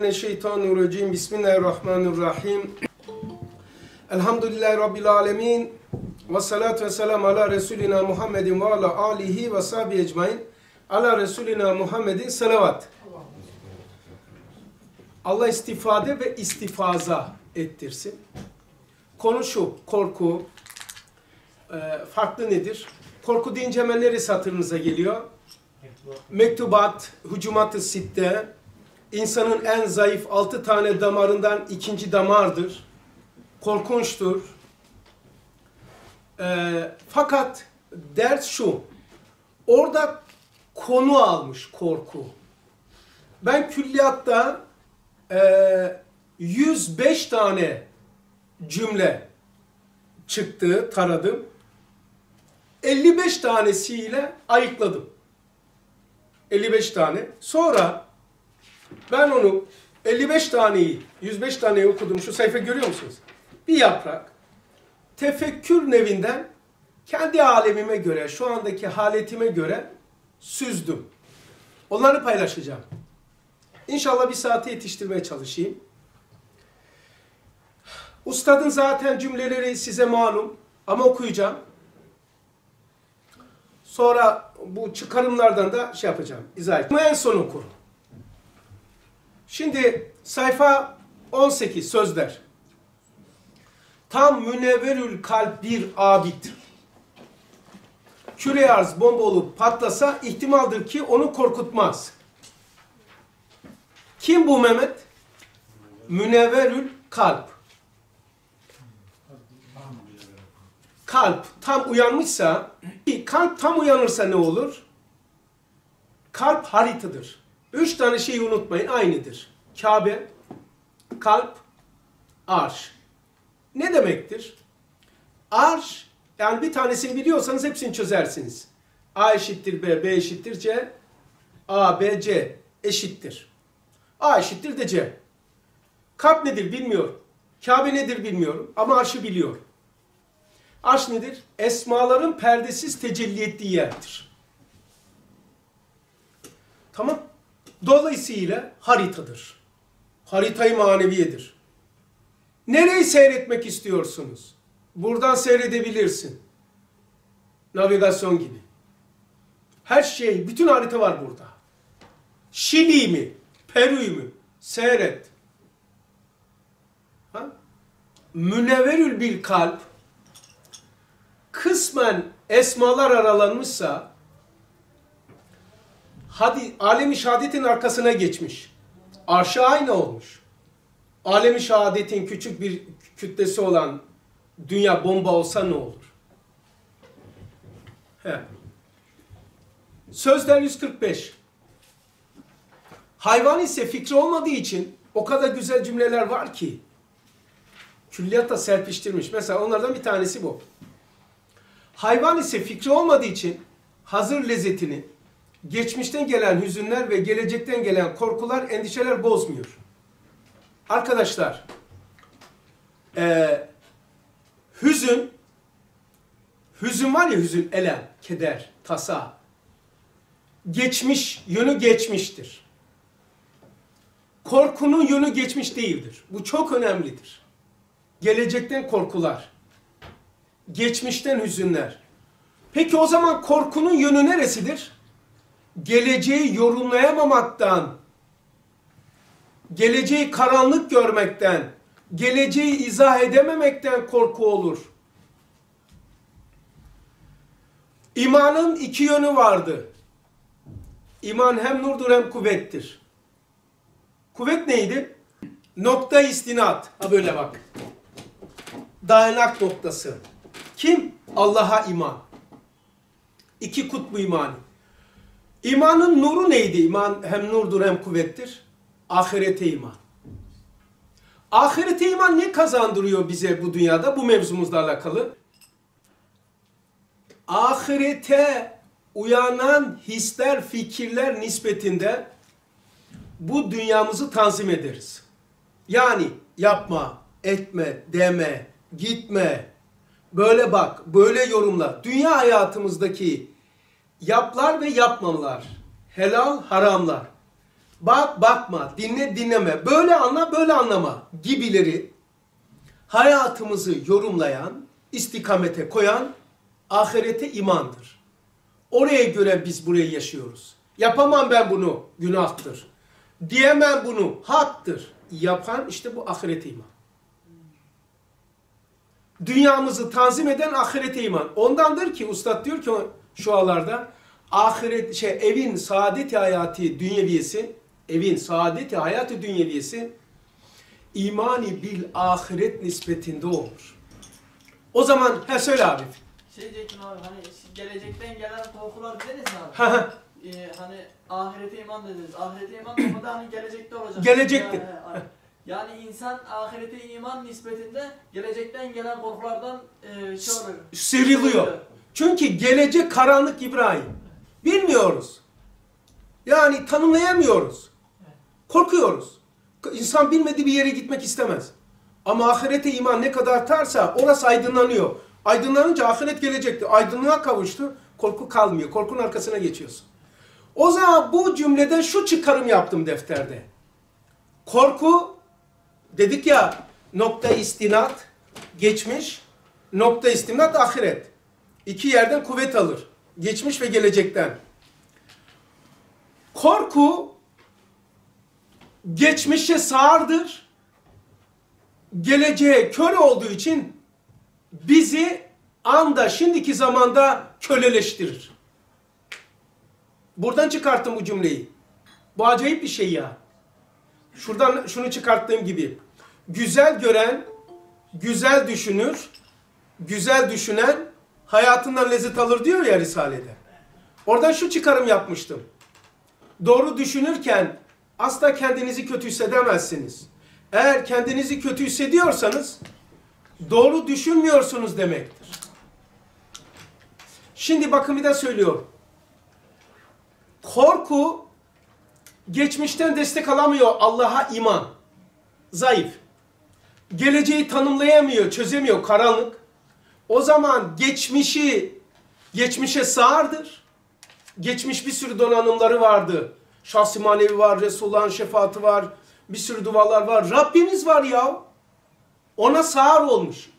Mineşşeytanirracim. Bismillahirrahmanirrahim. Elhamdülillahi Rabbil alemin. Ve salatu ve selam ala Resulina Muhammedin ve ala alihi ve sahbihi ecmain. Ala Resulina Muhammedin salavat. Allah istifade ve istifaza ettirsin. Konu şu, korku. Ee, farklı nedir? Korku deyince hemen neresi hatırınıza geliyor? Mektubat, Hucumat-ı Sitte, insanın en zayıf altı tane damarından ikinci damardır. Korkunçtur. Ee, fakat ders şu, orada konu almış korku. Ben külliyatta e, 105 tane cümle çıktı, taradım. 55 tanesiyle ayıkladım. 55 tane. Sonra ben onu 55 taneyi, 105 taneyi okudum. Şu sayfa görüyor musunuz? Bir yaprak. Tefekkür nevinden kendi alemime göre, şu andaki haletime göre süzdüm. Onları paylaşacağım. İnşallah bir saate yetiştirmeye çalışayım. Ustadın zaten cümleleri size malum ama okuyacağım. Sonra bu çıkarımlardan da şey yapacağım, izah edeceğim. En son okur. Şimdi sayfa 18 sözler. Tam münevverül kalp bir abid. Küre arz bomba olup patlasa ihtimaldir ki onu korkutmaz. Kim bu Mehmet? Münevverül kalp. Kalp tam uyanmışsa, kalp tam uyanırsa ne olur? Kalp haritadır. Üç tane şeyi unutmayın, aynıdır. Kabe, kalp, arş. Ne demektir? Arş, yani bir tanesini biliyorsanız hepsini çözersiniz. A eşittir B, B eşittir C, A, B, C eşittir. A eşittir de C. Kalp nedir bilmiyorum. Kabe nedir bilmiyorum ama arşı biliyorum. Arş nedir? Esmaların perdesiz tecelli ettiği yerdir. Tamam. Dolayısıyla haritadır. Haritayı maneviyedir. Nereyi seyretmek istiyorsunuz? Buradan seyredebilirsin. Navigasyon gibi. Her şey, bütün harita var burada. Şili mi? Peru mu? Seyret. Ha? Münevverül bir kalp kısmen esmalar aralanmışsa hadi alemi şehadetin arkasına geçmiş. Arşı aynı olmuş. Alemi şehadetin küçük bir kütlesi olan dünya bomba olsa ne olur? He. Sözler 145. Hayvan ise fikri olmadığı için o kadar güzel cümleler var ki külliyatta serpiştirmiş. Mesela onlardan bir tanesi bu. Hayvan ise fikri olmadığı için hazır lezzetini geçmişten gelen hüzünler ve gelecekten gelen korkular, endişeler bozmuyor. Arkadaşlar, e, hüzün, hüzün var ya hüzün, elem, keder, tasa, geçmiş, yönü geçmiştir. Korkunun yönü geçmiş değildir. Bu çok önemlidir. Gelecekten korkular, geçmişten hüzünler. Peki o zaman korkunun yönü neresidir? Geleceği yorumlayamamaktan, geleceği karanlık görmekten, geleceği izah edememekten korku olur. İmanın iki yönü vardı. İman hem nurdur hem kuvvettir. Kuvvet neydi? Nokta istinat. Ha böyle bak. Dayanak noktası. Kim? Allah'a iman. İki kutbu imanı. İmanın nuru neydi? İman hem nurdur hem kuvvettir. Ahirete iman. Ahirete iman ne kazandırıyor bize bu dünyada? Bu mevzumuzla alakalı. Ahirete uyanan hisler, fikirler nispetinde bu dünyamızı tanzim ederiz. Yani yapma, etme, deme, gitme, böyle bak, böyle yorumla. Dünya hayatımızdaki yaplar ve yapmamalar, helal, haramlar. bak bakma, dinle dinleme, böyle anla böyle anlama gibileri hayatımızı yorumlayan, istikamete koyan ahirete imandır. Oraya göre biz burayı yaşıyoruz. Yapamam ben bunu, günahtır. Diyemem bunu, haktır. Yapan işte bu ahirete iman. Dünyamızı tanzim eden ahirete iman. Ondandır ki ustad diyor ki şu alarda ahiret şey evin saadeti hayatı dünyeviyesi, evin saadeti hayatı dünyeviyesi imani bil ahiret nispetinde olur. O zaman he söyle abi. Şey diyecektim abi hani gelecekten gelen korkular dediniz mi abi? Ee, hani ahirete iman dediniz. Ahirete iman da hani gelecekte olacak. Gelecekte. Yani, yani insan ahirete iman nispetinde gelecekten gelen korkulardan e, şey oluyor. Sıyrılıyor. Çünkü gelecek karanlık İbrahim. Bilmiyoruz. Yani tanımlayamıyoruz. Korkuyoruz. İnsan bilmediği bir yere gitmek istemez. Ama ahirete iman ne kadar artarsa orası aydınlanıyor. Aydınlanınca ahiret gelecekti. Aydınlığa kavuştu. Korku kalmıyor. Korkunun arkasına geçiyorsun. O zaman bu cümleden şu çıkarım yaptım defterde. Korku dedik ya nokta istinat geçmiş, nokta istinat ahiret. İki yerden kuvvet alır. Geçmiş ve gelecekten. Korku geçmişe sağırdır. Geleceğe kör olduğu için bizi anda şimdiki zamanda köleleştirir. Buradan çıkarttım bu cümleyi. Bu acayip bir şey ya. Şuradan şunu çıkarttığım gibi. Güzel gören, güzel düşünür, güzel düşünen hayatından lezzet alır diyor ya Risale'de. Oradan şu çıkarım yapmıştım. Doğru düşünürken asla kendinizi kötü hissedemezsiniz. Eğer kendinizi kötü hissediyorsanız doğru düşünmüyorsunuz demektir. Şimdi bakın bir de söylüyorum. Korku geçmişten destek alamıyor Allah'a iman. Zayıf. Geleceği tanımlayamıyor, çözemiyor, karanlık. O zaman geçmişi, geçmişe sağırdır. Geçmiş bir sürü donanımları vardı. Şahsi manevi var, Resulullah'ın şefaati var, bir sürü dualar var. Rabbimiz var ya. Ona sağır olmuş.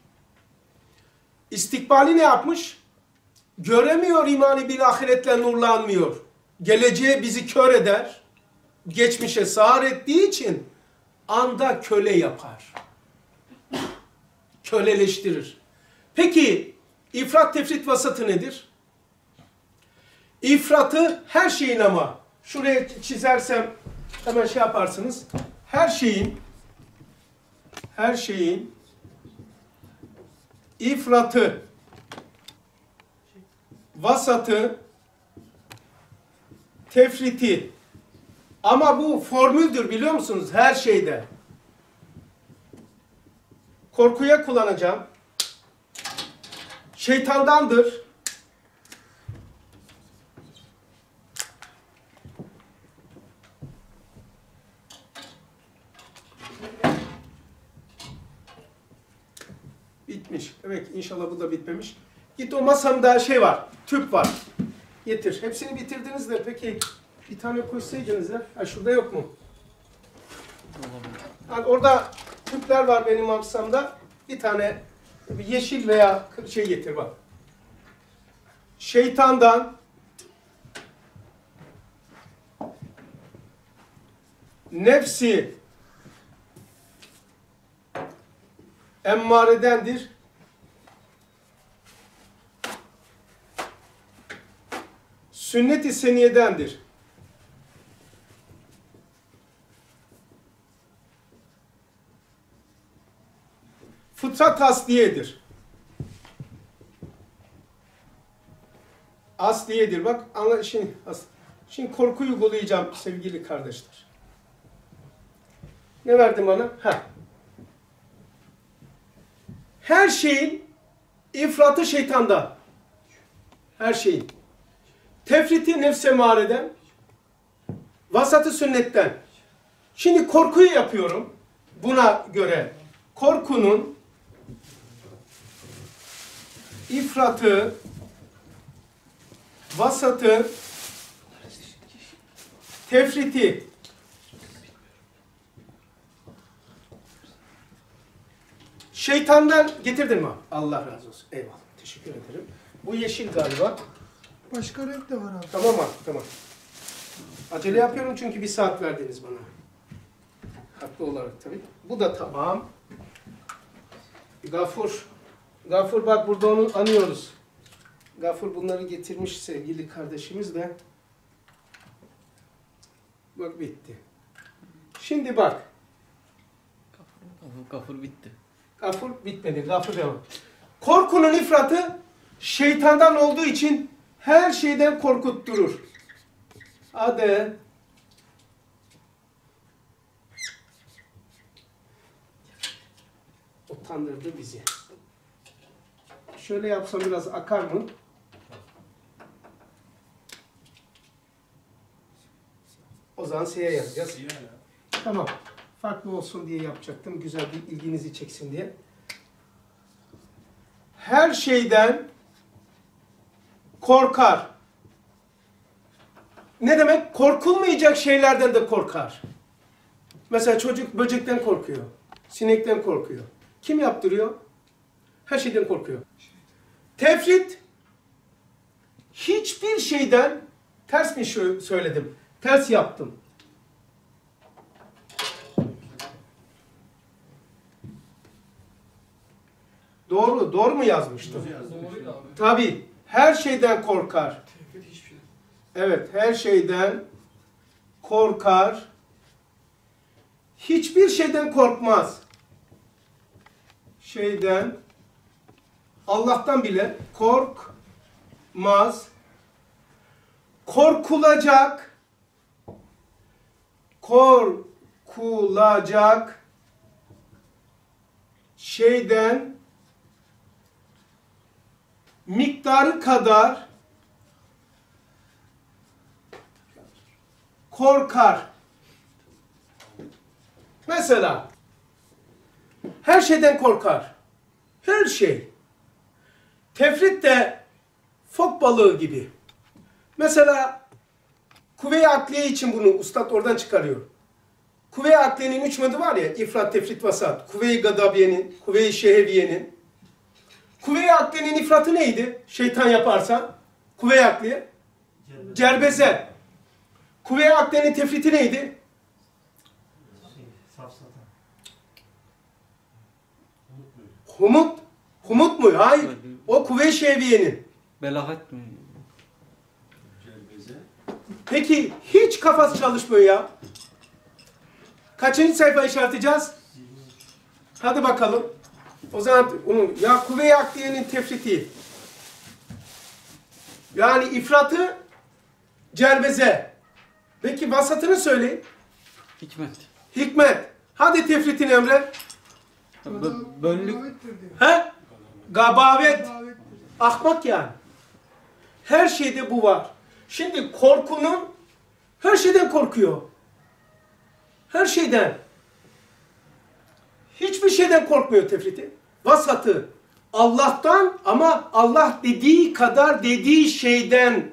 İstikbali ne yapmış? Göremiyor imani bir ahiretle nurlanmıyor. Geleceğe bizi kör eder. Geçmişe sağır ettiği için anda köle yapar. Köleleştirir. Peki ifrat tefrit vasatı nedir? İfratı her şeyin ama şuraya çizersem hemen şey yaparsınız. Her şeyin her şeyin ifratı vasatı tefriti ama bu formüldür biliyor musunuz her şeyde. Korkuya kullanacağım. Şeytandandır. Bitmiş. Evet inşallah bu da bitmemiş. Git o masamda şey var. Tüp var. Getir. Hepsini bitirdiniz de peki bir tane koysaydınız ya. Ha, şurada yok mu? Yani orada tüpler var benim masamda. Bir tane yeşil veya şey getir bak. Şeytandan nefsi emmaredendir. Sünnet-i seniyedendir. Fıtrat asliyedir. Asliyedir. Bak anla şimdi, as- şimdi korku uygulayacağım sevgili kardeşler. Ne verdim bana? Ha. Her şeyin ifratı şeytanda. Her şeyin. Tefriti nefse mareden. Vasatı sünnetten. Şimdi korkuyu yapıyorum. Buna göre korkunun ifratı, vasatı, tefriti, şeytandan getirdin mi? Allah razı olsun. Eyvallah. Teşekkür ederim. Bu yeşil galiba. Başka renk de var abi. Tamam abi, tamam. Acele yapıyorum çünkü bir saat verdiniz bana. Haklı olarak tabii. Bu da tamam. Gafur. Gafur bak burada onu anıyoruz. Gafur bunları getirmiş sevgili kardeşimiz de. Bak bitti. Şimdi bak. Gafur, gafur bitti. Gafur bitmedi. Gafur devam. Korkunun ifratı şeytandan olduğu için her şeyden korkutturur. Hadi. Utandırdı bizi. Şöyle yapsam biraz akar mı? O zaman S'ye yazacağız. Tamam. Farklı olsun diye yapacaktım. Güzel bir ilginizi çeksin diye. Her şeyden korkar. Ne demek? Korkulmayacak şeylerden de korkar. Mesela çocuk böcekten korkuyor. Sinekten korkuyor. Kim yaptırıyor? Her şeyden korkuyor. Tefrit hiçbir şeyden ters mi söyledim? Ters yaptım. Doğru, doğru mu yazmıştım? Tabii. Her şeyden korkar. Evet, her şeyden korkar. Hiçbir şeyden korkmaz. Şeyden Allah'tan bile korkmaz. Korkulacak. Korkulacak şeyden miktarı kadar korkar. Mesela her şeyden korkar. Her şey. Tefrit de fok balığı gibi. Mesela kuvve-i akliye için bunu ustad oradan çıkarıyor. Kuvve-i akliyenin üç modu var ya, ifrat, tefrit, vasat. Kuvve-i gadabiyenin, kuvve-i şeheviyenin. Kuvve-i akliyenin ifratı neydi? Şeytan yaparsa. Kuvve-i akliye. Cerbeze. Kuvve-i akliyenin tefriti neydi? Humut. Humut mu? Hayır. O kuvve-i şeheviyenin. Belagat mı? Peki hiç kafası çalışmıyor ya. Kaçıncı sayfa işaretleyeceğiz? Hadi bakalım. O zaman onun ya kuvve-i akliyenin tefriti. Yani ifratı cerbeze. Peki vasatını söyleyin. Hikmet. Hikmet. Hadi tefritin Emre. Bö- bönlük. Davettir diyor. He? Gabavet. Ahmak yani. Her şeyde bu var. Şimdi korkunun her şeyden korkuyor. Her şeyden. Hiçbir şeyden korkmuyor tefriti. Vasatı. Allah'tan ama Allah dediği kadar dediği şeyden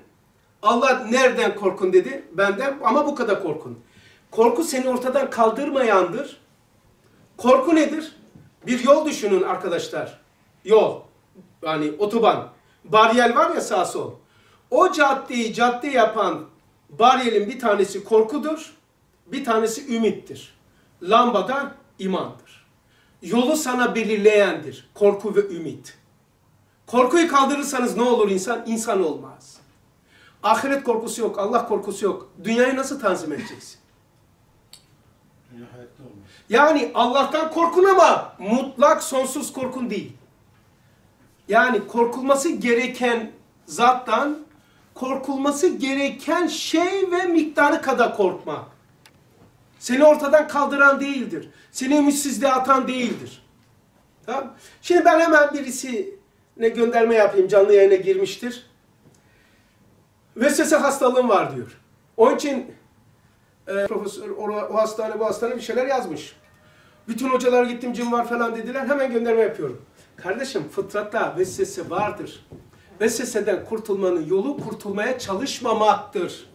Allah nereden korkun dedi? Benden ama bu kadar korkun. Korku seni ortadan kaldırmayandır. Korku nedir? Bir yol düşünün arkadaşlar. Yol. Yani otoban. Bariyel var ya sağ sol. O caddeyi cadde yapan bariyelin bir tanesi korkudur. Bir tanesi ümittir. Lambada imandır. Yolu sana belirleyendir. Korku ve ümit. Korkuyu kaldırırsanız ne olur insan? İnsan olmaz. Ahiret korkusu yok, Allah korkusu yok. Dünyayı nasıl tanzim edeceksin? Yani Allah'tan korkun ama mutlak sonsuz korkun değil. Yani korkulması gereken zattan korkulması gereken şey ve miktarı kadar korkmak. Seni ortadan kaldıran değildir. Seni ümitsizliğe atan değildir. Tamam? Şimdi ben hemen birisine gönderme yapayım. Canlı yayına girmiştir. Vesvese hastalığım var diyor. Onun için e, profesör o, o hastane bu hastane bir şeyler yazmış. Bütün hocalar gittim cin var falan dediler. Hemen gönderme yapıyorum. Kardeşim fıtratta vesvese vardır. Vesveseden kurtulmanın yolu kurtulmaya çalışmamaktır.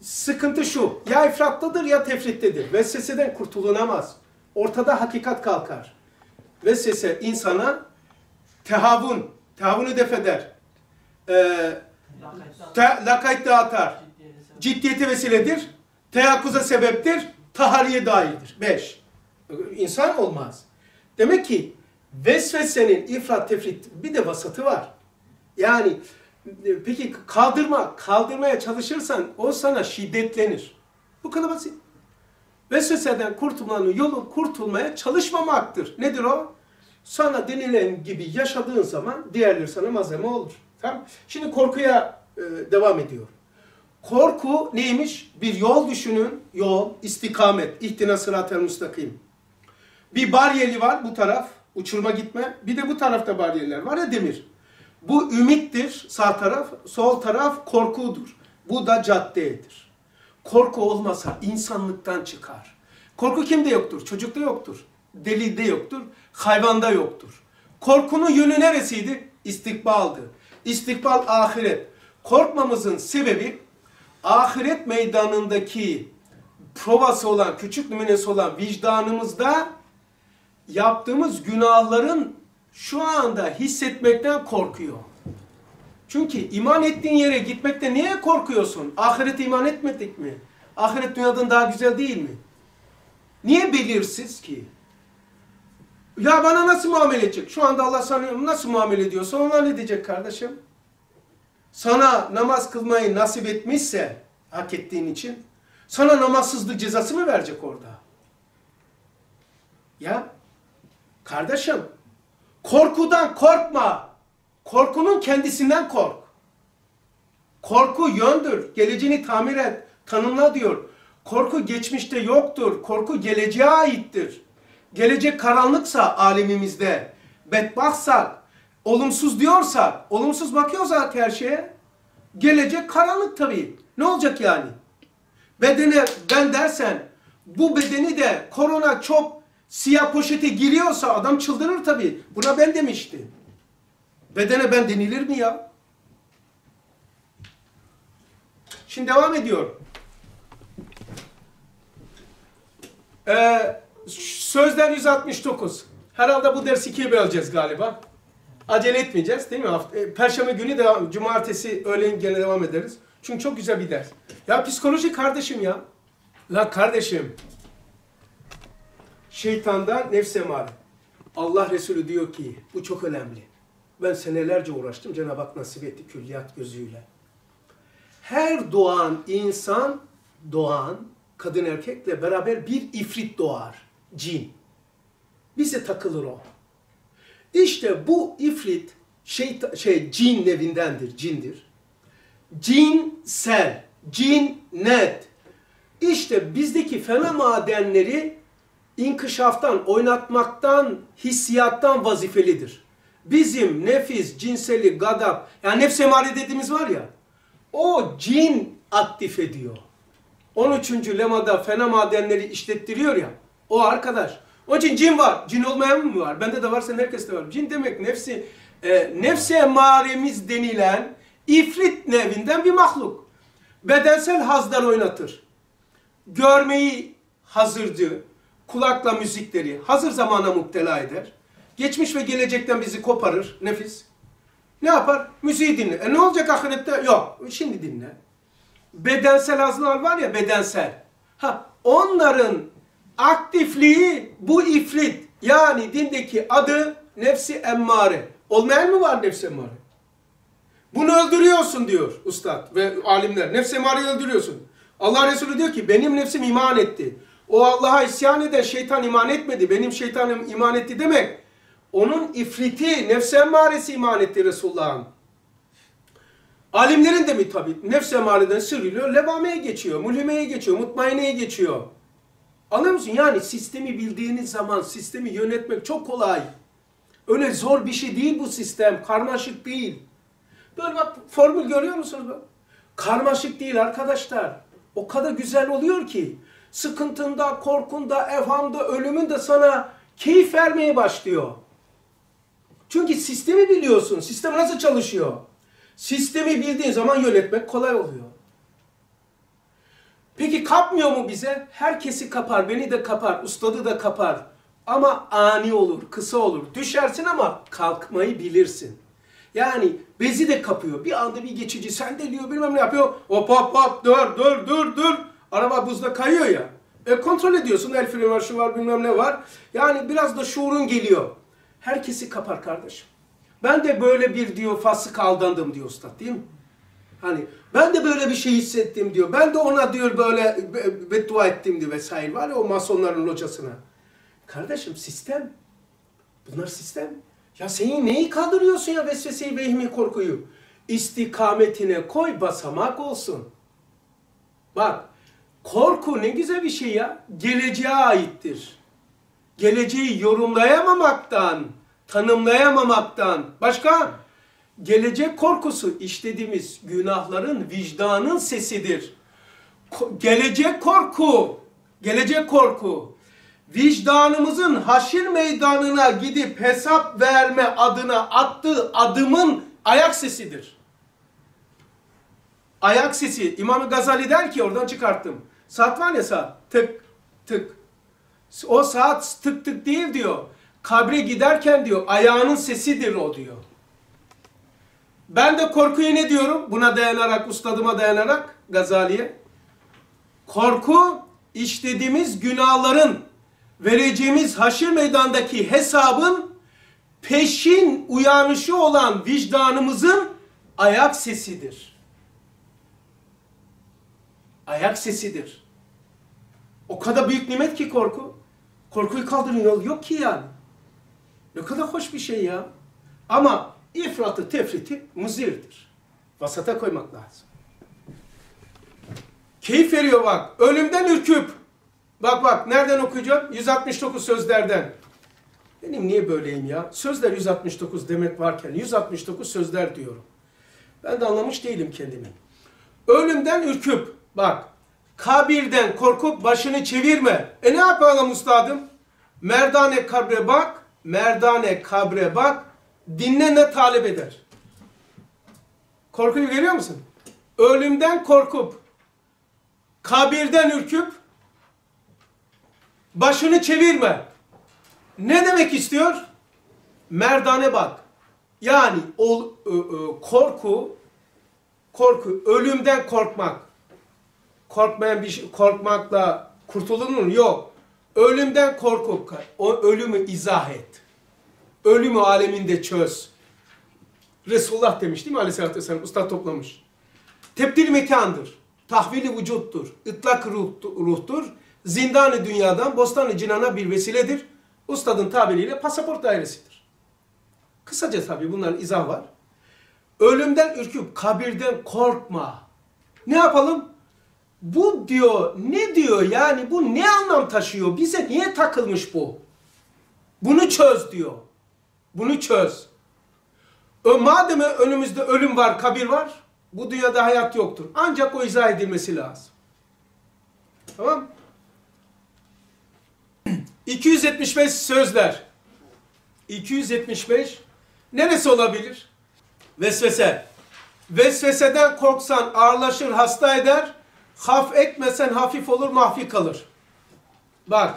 Sıkıntı şu. Ya ifrattadır ya tefrittedir. Vesveseden kurtulunamaz. Ortada hakikat kalkar. vesvese insana tehavun, tehavunu def eder. Ee, lakayt dağıtar. Ciddiyete vesiledir. Teyakkuza sebeptir. Tahariye dairdir. Beş. İnsan olmaz. Demek ki vesvesenin ifrat tefrit bir de vasatı var. Yani e, peki kaldırma, kaldırmaya çalışırsan o sana şiddetlenir. Bu kadar basit. Vesveseden kurtulmanın yolu kurtulmaya çalışmamaktır. Nedir o? Sana denilen gibi yaşadığın zaman diğerleri sana malzeme olur. Tamam? Şimdi korkuya e, devam ediyor. Korku neymiş? Bir yol düşünün. Yol, istikamet, ihtina sıratel müstakim. Bir bariyeri var bu taraf, uçurma gitme. Bir de bu tarafta bariyerler var ya demir. Bu ümittir sağ taraf, sol taraf korkudur. Bu da caddedir. Korku olmasa insanlıktan çıkar. Korku kimde yoktur? Çocukta yoktur. Delide yoktur. Hayvanda yoktur. Korkunun yönü neresiydi? İstikbaldı. İstikbal ahiret. Korkmamızın sebebi ahiret meydanındaki provası olan, küçük nümunesi olan vicdanımızda yaptığımız günahların şu anda hissetmekten korkuyor. Çünkü iman ettiğin yere gitmekte niye korkuyorsun? Ahirete iman etmedik mi? Ahiret dünyadan daha güzel değil mi? Niye belirsiz ki? Ya bana nasıl muamele edecek? Şu anda Allah sana nasıl muamele ediyorsa ona ne diyecek kardeşim? Sana namaz kılmayı nasip etmişse hak ettiğin için sana namazsızlık cezası mı verecek orada? Ya kardeşim korkudan korkma. Korkunun kendisinden kork. Korku yöndür. Geleceğini tamir et. Tanımla diyor. Korku geçmişte yoktur. Korku geleceğe aittir. Gelecek karanlıksa alemimizde, bedbahtsak, olumsuz diyorsak, olumsuz bakıyorsak her şeye, gelecek karanlık tabii. Ne olacak yani? Bedene ben dersen, bu bedeni de korona çok siyah poşete giriyorsa adam çıldırır tabii. Buna ben demiştim. Bedene ben denilir mi ya? Şimdi devam ediyor. Ee, sözler 169. Herhalde bu dersi ikiye böleceğiz galiba. Acele etmeyeceğiz değil mi? E, Perşembe günü devam, cumartesi öğlen gene devam ederiz. Çünkü çok güzel bir ders. Ya psikoloji kardeşim ya. La kardeşim. Şeytandan nefse emare. Allah Resulü diyor ki bu çok önemli. Ben senelerce uğraştım. Cenab-ı Hak nasip etti külliyat gözüyle. Her doğan insan doğan kadın erkekle beraber bir ifrit doğar. Cin. Bize takılır o. İşte bu ifrit şey, şey cin nevindendir, cindir. Cinsel, cinnet. İşte bizdeki fena madenleri inkışaftan, oynatmaktan, hissiyattan vazifelidir. Bizim nefis, cinseli, gadap, yani nefs emare dediğimiz var ya, o cin aktif ediyor. 13. lemada fena madenleri işlettiriyor ya, o arkadaş. Onun için cin var. Cin olmayan mı var? Bende de var, senin herkeste var. Cin demek nefsi, e, nefsi emaremiz denilen ifrit nevinden bir mahluk. Bedensel hazlar oynatır. Görmeyi hazırcı, kulakla müzikleri hazır zamana muktela eder. Geçmiş ve gelecekten bizi koparır nefis. Ne yapar? Müziği dinle. E ne olacak ahirette? Yok. Şimdi dinle. Bedensel hazlar var ya bedensel. Ha onların aktifliği bu ifrit. Yani dindeki adı nefsi emmare. Olmayan mı var nefsi emmare? Bunu öldürüyorsun diyor ustad ve alimler. Nefsi emmareyi öldürüyorsun. Allah Resulü diyor ki benim nefsim iman etti. O Allah'a isyan eden şeytan iman etmedi. Benim şeytanım iman etti demek. Onun ifriti, nefs emmaresi iman etti Resulullah'ın. Alimlerin de mi tabi nefs emmareden sıyrılıyor, levameye geçiyor, mulhimeye geçiyor, mutmaineye geçiyor. Anlıyor musun? Yani sistemi bildiğiniz zaman sistemi yönetmek çok kolay. Öyle zor bir şey değil bu sistem, karmaşık değil. Böyle bak formül görüyor musunuz? Karmaşık değil arkadaşlar. O kadar güzel oluyor ki sıkıntında, korkunda, evhamda, ölümünde sana keyif vermeye başlıyor. Çünkü sistemi biliyorsun. Sistem nasıl çalışıyor? Sistemi bildiğin zaman yönetmek kolay oluyor. Peki kapmıyor mu bize? Herkesi kapar, beni de kapar, ustadı da kapar. Ama ani olur, kısa olur. Düşersin ama kalkmayı bilirsin. Yani bezi de kapıyor. Bir anda bir geçici sendeliyor bilmem ne yapıyor. Hop hop hop dur dur dur dur. Araba buzda kayıyor ya. E kontrol ediyorsun el freni var şu var bilmem ne var. Yani biraz da şuurun geliyor. Herkesi kapar kardeşim. Ben de böyle bir diyor fasık aldandım diyor usta değil mi? Hani ben de böyle bir şey hissettim diyor. Ben de ona diyor böyle be- beddua ettim diyor vesaire var ya o masonların locasına. Kardeşim sistem. Bunlar sistem. Ya senin neyi kaldırıyorsun ya vesveseyi, vehmi, korkuyu? İstikametine koy basamak olsun. Bak korku ne güzel bir şey ya. Geleceğe aittir. Geleceği yorumlayamamaktan, tanımlayamamaktan. Başka? Gelecek korkusu işlediğimiz günahların vicdanın sesidir. Ko- gelecek korku, gelecek korku vicdanımızın haşir meydanına gidip hesap verme adına attığı adımın ayak sesidir. Ayak sesi. İmam Gazali der ki oradan çıkarttım. Saat var ya saat. Tık tık. O saat tık tık değil diyor. Kabre giderken diyor ayağının sesidir o diyor. Ben de korkuyu ne diyorum? Buna dayanarak, ustadıma dayanarak Gazali'ye. Korku işlediğimiz günahların vereceğimiz haşir meydandaki hesabın peşin uyanışı olan vicdanımızın ayak sesidir. Ayak sesidir. O kadar büyük nimet ki korku. Korkuyu kaldırın yol yok ki yani. Ne kadar hoş bir şey ya. Ama ifratı tefriti muzirdir. Vasata koymak lazım. Keyif veriyor bak. Ölümden ürküp. Bak bak nereden okuyacağım? 169 sözlerden. Benim niye böyleyim ya? Sözler 169 demek varken 169 sözler diyorum. Ben de anlamış değilim kendimi. Ölümden ürküp bak kabirden korkup başını çevirme. E ne yapalım ustadım? Merdane kabre bak, merdane kabre bak, dinle ne talep eder. Korkuyu görüyor musun? Ölümden korkup, kabirden ürküp, başını çevirme. Ne demek istiyor? Merdane bak. Yani ol, ö, ö, korku, korku, ölümden korkmak. Korkmayan bir şey, korkmakla kurtulur mu? Yok. Ölümden korkup o ölümü izah et. Ölümü aleminde çöz. Resulullah demiş değil mi Aleyhisselatü Vesselam? Usta toplamış. Tebdil mekandır. Tahvili vücuttur. ıtlak ruhtu- ruhtur. Zindanı dünyadan bostanı cinana bir vesiledir. Ustadın tabiriyle pasaport dairesidir. Kısaca tabii bunların izah var. Ölümden ürküp kabirden korkma. Ne yapalım? Bu diyor, ne diyor yani bu ne anlam taşıyor? Bize niye takılmış bu? Bunu çöz diyor. Bunu çöz. Ö, madem önümüzde ölüm var, kabir var, bu dünyada hayat yoktur. Ancak o izah edilmesi lazım. Tamam 275 sözler. 275 neresi olabilir? Vesvese. Vesveseden korksan ağırlaşır, hasta eder. Haf etmesen hafif olur, mahfi kalır. Bak.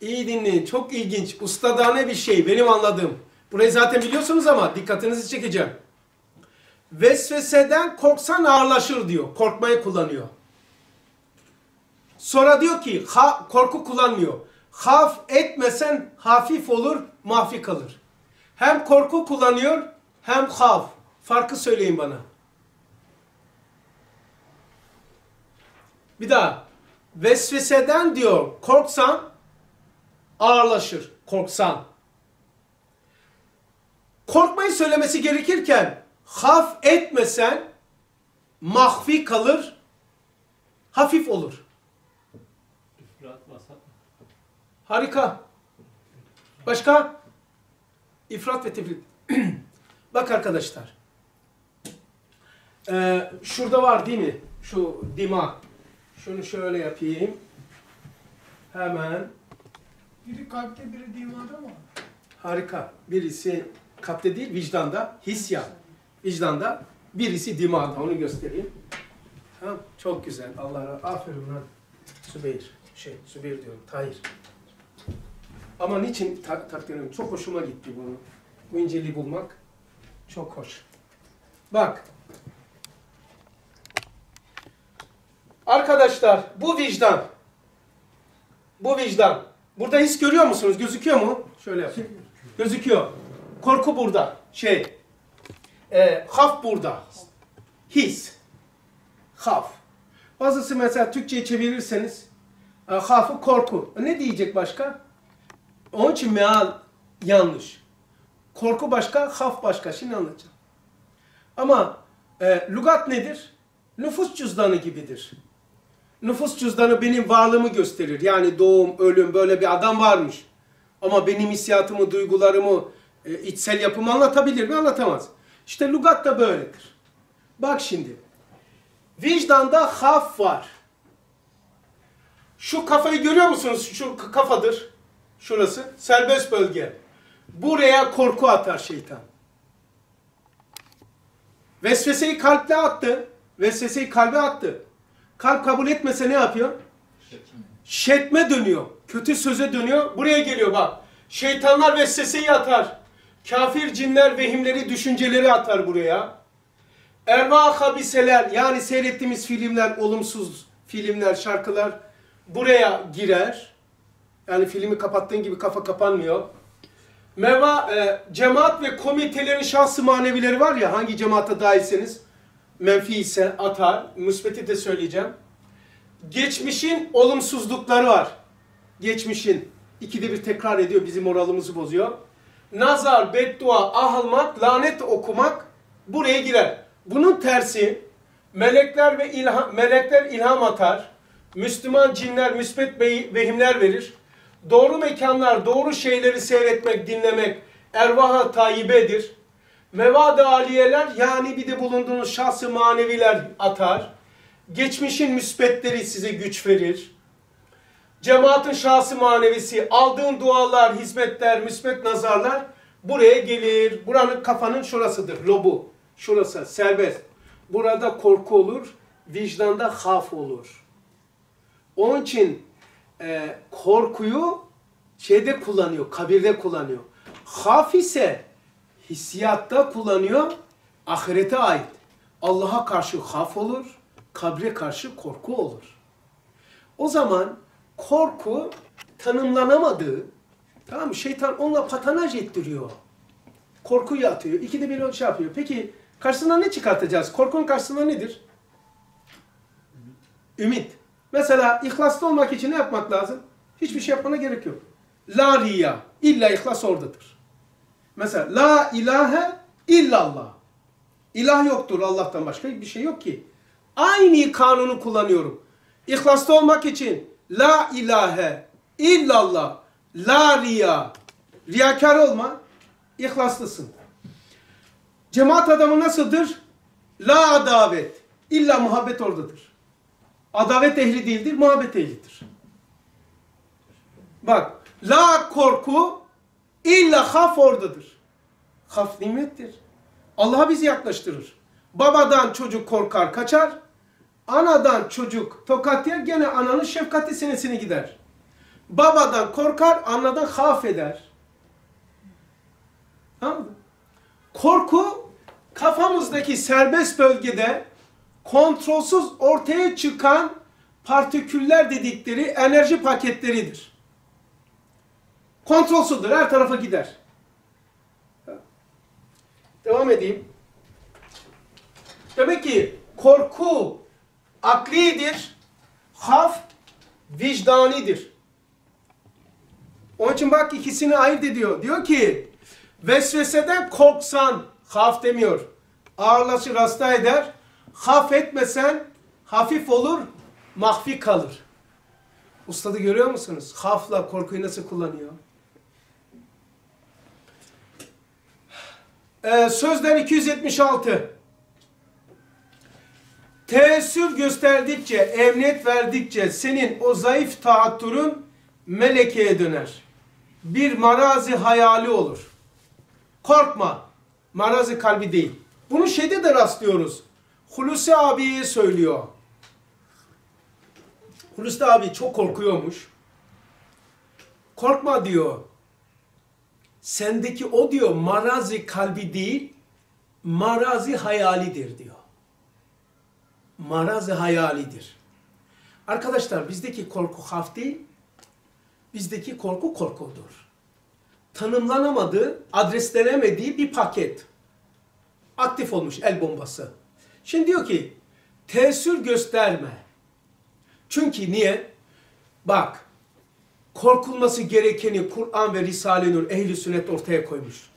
iyi dinleyin. Çok ilginç. Ustadane bir şey. Benim anladığım. Burayı zaten biliyorsunuz ama dikkatinizi çekeceğim. Vesveseden korksan ağırlaşır diyor. Korkmayı kullanıyor. Sonra diyor ki ha, korku kullanmıyor. Haf etmesen hafif olur, mahfi kalır. Hem korku kullanıyor hem haf. Farkı söyleyin bana. Bir daha. Vesveseden diyor korksan ağırlaşır. Korksan. Korkmayı söylemesi gerekirken haf etmesen mahfi kalır, hafif olur. Harika. Başka? İfrat ve tefrit. Bak arkadaşlar. Ee, şurada var değil mi? Şu dima. Şunu şöyle yapayım. Hemen. Biri kalpte biri dimada mı? Harika. Birisi kalpte değil vicdanda. Hisya. Vicdanda. Birisi dimağda. Onu göstereyim. Tamam. Çok güzel. Allah razı Aferin lan. Sübeyir. Şey, Sübeyir diyorum. Tahir. Ama niçin ta- takdir ediyorum? Çok hoşuma gitti bunu. Bu inceliği bulmak çok hoş. Bak. Arkadaşlar bu vicdan. Bu vicdan. Burada his görüyor musunuz? Gözüküyor mu? Şöyle yapayım. Gözüküyor. Korku burada. Şey. E, haf burada. His. Haf. Bazısı mesela Türkçe'ye çevirirseniz e, hafı korku. Ne diyecek başka? Onun için meal yanlış. Korku başka, haf başka. Şimdi anlatacağım. Ama e, lügat nedir? Nüfus cüzdanı gibidir. Nüfus cüzdanı benim varlığımı gösterir. Yani doğum, ölüm, böyle bir adam varmış. Ama benim hissiyatımı, duygularımı, e, içsel yapımı anlatabilir mi? Anlatamaz. İşte lügat da böyledir. Bak şimdi. Vicdanda haf var. Şu kafayı görüyor musunuz? Şu kafadır. Şurası. Serbest bölge. Buraya korku atar şeytan. Vesveseyi kalple attı. Vesveseyi kalbe attı. Kalp kabul etmese ne yapıyor? Şetme dönüyor. Kötü söze dönüyor. Buraya geliyor bak. Şeytanlar vesveseyi atar. Kafir cinler vehimleri, düşünceleri atar buraya. Erva habiseler yani seyrettiğimiz filmler, olumsuz filmler, şarkılar buraya girer. Yani filmi kapattığın gibi kafa kapanmıyor. Meva, e, cemaat ve komitelerin şahsı manevileri var ya hangi cemaate dahilseniz menfi ise atar. Müsbeti de söyleyeceğim. Geçmişin olumsuzlukları var. Geçmişin. ikide bir tekrar ediyor bizim moralimizi bozuyor. Nazar, beddua, ahılmak, lanet okumak buraya girer. Bunun tersi melekler ve ilham, melekler ilham atar. Müslüman cinler müsbet vehimler verir. Doğru mekanlar, doğru şeyleri seyretmek, dinlemek ervaha tayyibedir. Mevad-ı aliyeler yani bir de bulunduğunuz şahsı maneviler atar. Geçmişin müsbetleri size güç verir. Cemaatin şahsı manevisi, aldığın dualar, hizmetler, müsbet nazarlar buraya gelir. Buranın kafanın şurasıdır, lobu. Şurası, serbest. Burada korku olur, vicdanda haf olur. Onun için e, korkuyu şeyde kullanıyor, kabirde kullanıyor. Haf ise hissiyatta kullanıyor, ahirete ait. Allah'a karşı haf olur, kabre karşı korku olur. O zaman korku tanımlanamadığı, tamam mı? Şeytan onunla patanaj ettiriyor. Korkuyu atıyor. İkide bir şey yapıyor. Peki karşısına ne çıkartacağız? Korkunun karşısında nedir? Ümit. Mesela ihlaslı olmak için ne yapmak lazım? Hiçbir şey yapmana gerek yok. La riya. İlla ihlas oradadır. Mesela la ilahe illallah. İlah yoktur Allah'tan başka bir şey yok ki. Aynı kanunu kullanıyorum. İhlaslı olmak için la ilahe illallah la riya. Riyakar olma. İhlaslısın. Cemaat adamı nasıldır? La adavet. İlla muhabbet oradadır. Adavet ehli değildir, muhabbet ehlidir. Bak, la korku illa haf oradadır. Haf nimettir. Allah'a bizi yaklaştırır. Babadan çocuk korkar, kaçar. Anadan çocuk tokat yer, gene ananın şefkati sinesine gider. Babadan korkar, anadan haf eder. Tamam mı? Korku kafamızdaki serbest bölgede kontrolsüz ortaya çıkan partiküller dedikleri enerji paketleridir. Kontrolsüzdür, her tarafa gider. Devam edeyim. Demek ki korku aklidir, haf vicdanidir. Onun için bak ikisini ayırt ediyor. Diyor ki vesveseden korksan haf demiyor. Ağırlaşır hasta eder. Haf etmesen hafif olur, mahfi kalır. Ustadı görüyor musunuz? Hafla korkuyu nasıl kullanıyor? Ee, sözler 276. Teessür gösterdikçe, emniyet verdikçe senin o zayıf tahattürün melekeye döner. Bir marazi hayali olur. Korkma. Marazi kalbi değil. Bunu şeyde de rastlıyoruz. Hulusi abiye söylüyor. Hulusi abi çok korkuyormuş. Korkma diyor. Sendeki o diyor marazi kalbi değil, marazi hayalidir diyor. Marazi hayalidir. Arkadaşlar bizdeki korku haf değil, bizdeki korku korkudur. Tanımlanamadığı, adreslenemediği bir paket. Aktif olmuş el bombası. Şimdi diyor ki, tesir gösterme. Çünkü niye? Bak, korkulması gerekeni Kur'an ve Risale-i Nur ehli sünnet ortaya koymuş.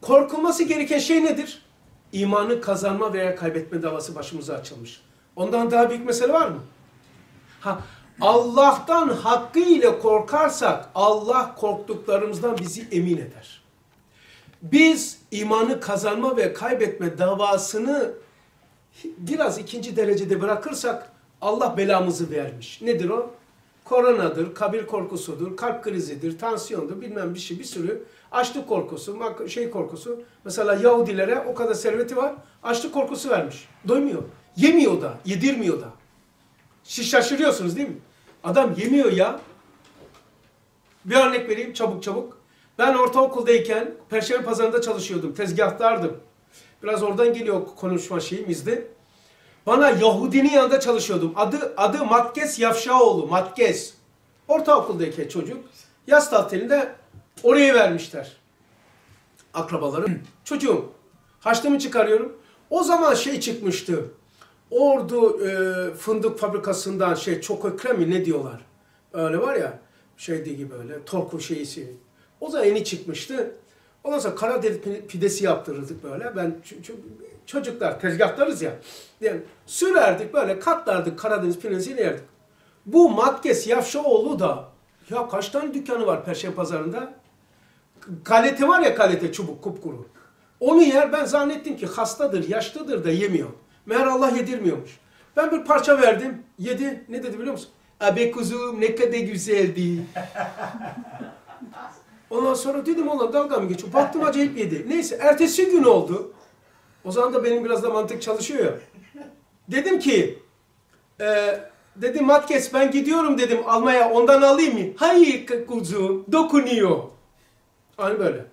Korkulması gereken şey nedir? İmanı kazanma veya kaybetme davası başımıza açılmış. Ondan daha büyük mesele var mı? Ha, Allah'tan hakkıyla korkarsak Allah korktuklarımızdan bizi emin eder. Biz imanı kazanma ve kaybetme davasını biraz ikinci derecede bırakırsak Allah belamızı vermiş. Nedir o? Koronadır, kabir korkusudur, kalp krizidir, tansiyondur, bilmem bir şey, bir sürü açlık korkusu, şey korkusu. Mesela Yahudilere o kadar serveti var, açlık korkusu vermiş. Doymuyor. Yemiyor da, yedirmiyor da. Siz şaşırıyorsunuz değil mi? Adam yemiyor ya. Bir örnek vereyim çabuk çabuk. Ben ortaokuldayken Perşembe Pazarı'nda çalışıyordum. Tezgahtardım. Biraz oradan geliyor konuşma şeyimizde. Bana Yahudinin yanında çalışıyordum. Adı adı Matkes Yavşaoğlu. Matkes. Ortaokuldayken çocuk. Yaz tatilinde oraya vermişler. Akrabalarım. Çocuğum. Haçlığımı çıkarıyorum. O zaman şey çıkmıştı. Ordu e, fındık fabrikasından şey çoko kremi ne diyorlar? Öyle var ya şeydi gibi böyle torku şeysi. O zaman yeni çıkmıştı. Ondan sonra Karadeniz pi- pidesi yaptırırdık böyle. Ben ç- ç- çocuklar tezgahlarız ya. Yani sürerdik böyle katlardık Karadeniz pidesini yerdik. Bu Matkes Yavşaoğlu da ya kaç tane dükkanı var Perşembe Pazarı'nda? Kalite var ya kalite çubuk kupkuru. Onu yer ben zannettim ki hastadır, yaşlıdır da yemiyor. Meğer Allah yedirmiyormuş. Ben bir parça verdim, yedi. Ne dedi biliyor musun? Abi kuzum ne kadar güzeldi. Ondan sonra dedim ona dalga mı geçiyor? Baktım acayip yedi. Neyse ertesi gün oldu. O zaman da benim biraz da mantık çalışıyor ya. Dedim ki, e, dedim Matkes ben gidiyorum dedim almaya ondan alayım mı? Hayır kuzum dokunuyor. Hani böyle.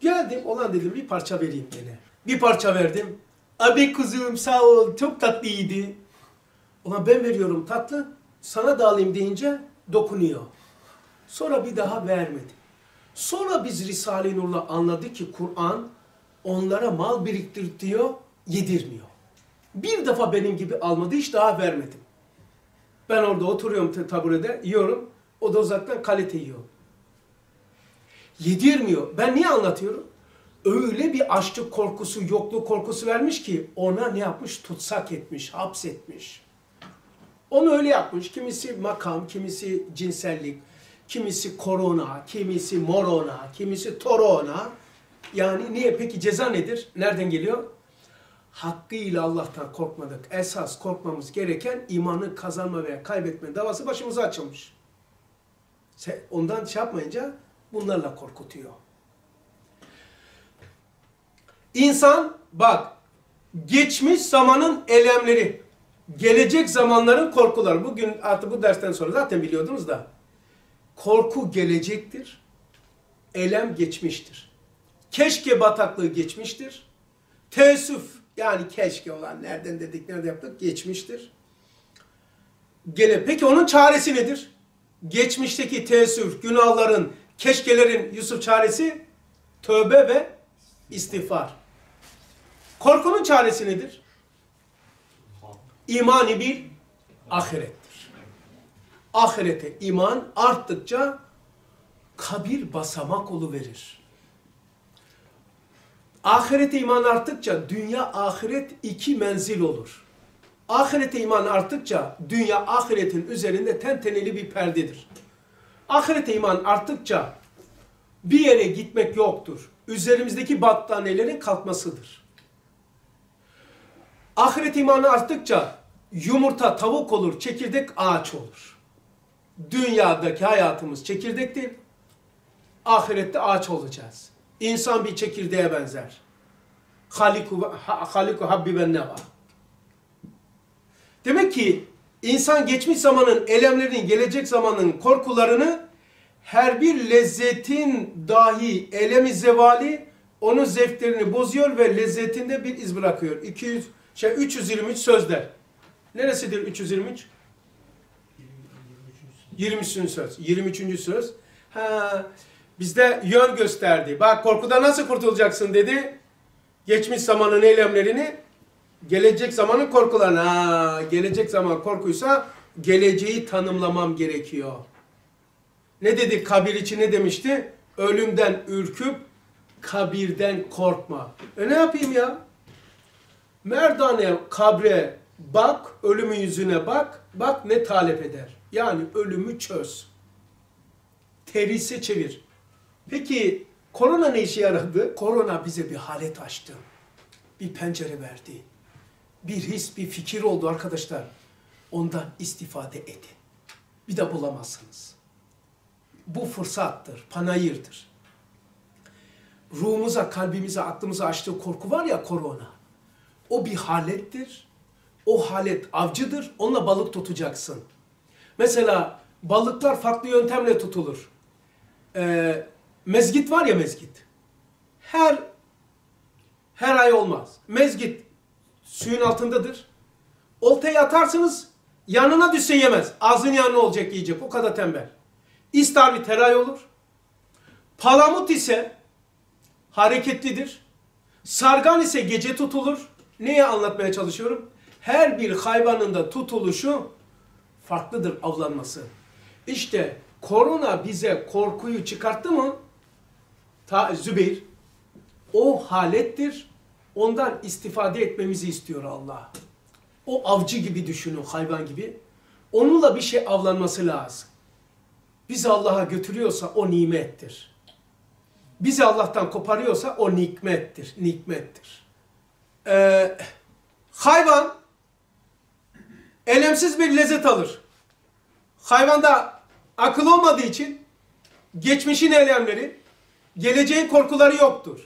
Geldim olan dedim bir parça vereyim gene. Bir parça verdim. Abi kuzum sağ ol çok tatlıydı. Ona ben veriyorum tatlı. Sana da alayım deyince dokunuyor. Sonra bir daha vermedi. Sonra biz Risale-i Nur'la anladık ki Kur'an onlara mal biriktirtiyor, yedirmiyor. Bir defa benim gibi almadı, hiç daha vermedim. Ben orada oturuyorum taburede, yiyorum. O da uzaktan kalite yiyor. Yedirmiyor. Ben niye anlatıyorum? Öyle bir açlık korkusu, yokluk korkusu vermiş ki ona ne yapmış? Tutsak etmiş, hapsetmiş. Onu öyle yapmış. Kimisi makam, kimisi cinsellik, kimisi korona, kimisi morona, kimisi torona. Yani niye? Peki ceza nedir? Nereden geliyor? Hakkıyla Allah'tan korkmadık. Esas korkmamız gereken imanı kazanma veya kaybetme davası başımıza açılmış. Ondan şey yapmayınca bunlarla korkutuyor. İnsan bak geçmiş zamanın elemleri, gelecek zamanların korkuları. Bugün artık bu dersten sonra zaten biliyordunuz da korku gelecektir, elem geçmiştir. Keşke bataklığı geçmiştir. Teessüf yani keşke olan nereden dedik nerede yaptık geçmiştir. Gele, peki onun çaresi nedir? Geçmişteki teessüf, günahların, keşkelerin Yusuf çaresi tövbe ve istiğfar. Korkunun çaresi nedir? İmanı bil, ahirettir. Ahirete iman arttıkça kabir basamak verir. Ahirete iman arttıkça dünya ahiret iki menzil olur. Ahirete iman arttıkça dünya ahiretin üzerinde tenteneli bir perdedir. Ahirete iman arttıkça bir yere gitmek yoktur. Üzerimizdeki battaniyelerin kalkmasıdır. Ahiret imanı arttıkça yumurta tavuk olur, çekirdek ağaç olur. Dünyadaki hayatımız çekirdektir. Ahirette ağaç olacağız. İnsan bir çekirdeğe benzer. Haliku, ha- haliku habbi ben neva. Demek ki insan geçmiş zamanın elemlerini, gelecek zamanın korkularını her bir lezzetin dahi elemi zevali onun zevklerini bozuyor ve lezzetinde bir iz bırakıyor. 200 şey 323 sözler. Neresidir 323? 23. söz. 23. söz. Ha, bizde yön gösterdi. Bak korkudan nasıl kurtulacaksın dedi. Geçmiş zamanın eylemlerini, gelecek zamanın korkularını. Ha, gelecek zaman korkuysa geleceği tanımlamam gerekiyor. Ne dedi kabir için ne demişti? Ölümden ürküp kabirden korkma. E ne yapayım ya? Merdane kabre bak, ölümün yüzüne bak, bak ne talep eder. Yani ölümü çöz. Terisi çevir. Peki korona ne işe yaradı? Korona bize bir halet açtı. Bir pencere verdi. Bir his, bir fikir oldu arkadaşlar. Ondan istifade edin. Bir de bulamazsınız. Bu fırsattır, panayırdır. Ruhumuza, kalbimize, aklımıza açtığı korku var ya korona. O bir halettir. O halet avcıdır. Onunla balık tutacaksın. Mesela balıklar farklı yöntemle tutulur. Ee, mezgit var ya mezgit. Her her ay olmaz. Mezgit suyun altındadır. Oltaya atarsınız yanına düşse yemez. Ağzın yanına olacak yiyecek. O kadar tembel. İstavrit her ay olur. Palamut ise hareketlidir. Sargan ise gece tutulur. Neye anlatmaya çalışıyorum? Her bir hayvanın da tutuluşu farklıdır avlanması. İşte korona bize korkuyu çıkarttı mı? Ta Zübeyir o halettir. Ondan istifade etmemizi istiyor Allah. O avcı gibi düşünün, hayvan gibi. Onunla bir şey avlanması lazım. Bizi Allah'a götürüyorsa o nimettir. Bizi Allah'tan koparıyorsa o nikmettir, nikmettir. Ee, hayvan elemsiz bir lezzet alır. Hayvanda akıl olmadığı için geçmişin eylemleri, geleceğin korkuları yoktur.